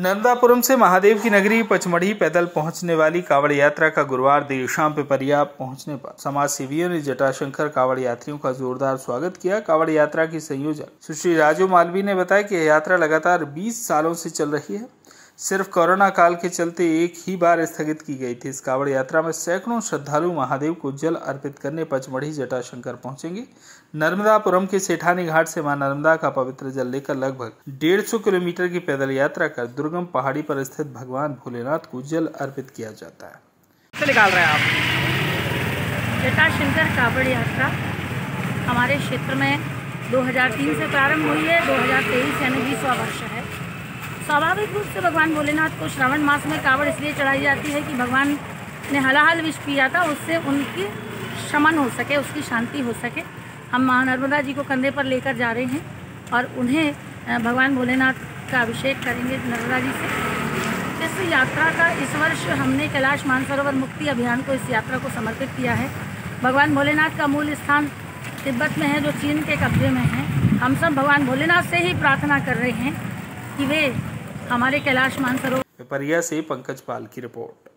नंदापुरम से महादेव की नगरी पचमढ़ी पैदल पहुँचने वाली कावड़ यात्रा का गुरुवार देर शाम पिपरिया पहुँचने पर समाज सेवियों ने जटाशंकर कावड़ यात्रियों का जोरदार स्वागत किया। कावड़ यात्रा की संयोजक सुश्री राजू मालवी ने बताया कि यह यात्रा लगातार 20 सालों से चल रही है। सिर्फ़ कोरोना काल के चलते एक ही बार स्थगित की गई थी। इस कावड़ यात्रा में सैकड़ों श्रद्धालु महादेव को जल अर्पित करने पचमढ़ी जटाशंकर पहुँचेंगे। नर्मदापुरम के सेठानी घाट से माँ नर्मदा का पवित्र जल लेकर लगभग डेढ़ सौ किलोमीटर की पैदल यात्रा कर दुर्गम पहाड़ी पर स्थित भगवान भोलेनाथ को जल अर्पित किया जाता है। निकाल रहे हैं आप? जटाशंकर कावड़ यात्रा हमारे क्षेत्र में 2003 से प्रारंभ हुई है। 2023 यानी बीसवा वर्ष है। स्वाभाविक रूप से भगवान भोलेनाथ को श्रावण मास में कावड़ इसलिए चढ़ाई जाती है कि भगवान ने हलाहल विष पिया था, उससे उनकी शमन हो सके, उसकी शांति हो सके। हम माँ नर्मदा जी को कंधे पर लेकर जा रहे हैं और उन्हें भगवान भोलेनाथ का अभिषेक करेंगे नर्मदा जी से। इस यात्रा का, इस वर्ष हमने कैलाश मानसरोवर मुक्ति अभियान को इस यात्रा को समर्पित किया है। भगवान भोलेनाथ का मूल स्थान तिब्बत में है, जो चीन के कब्जे में है। हम सब भगवान भोलेनाथ से ही प्रार्थना कर रहे हैं। कि वे हमारे कैलाश मानसरोवर पिपरिया से पंकज पाल की रिपोर्ट।